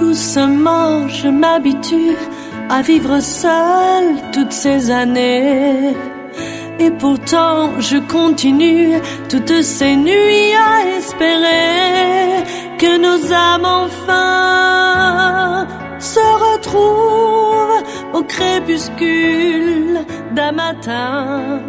Doucement, je m'habitue à vivre seul toutes ces années. Et pourtant, je continue toutes ces nuits à espérer que nos âmes enfin se retrouvent au crépuscule d'un matin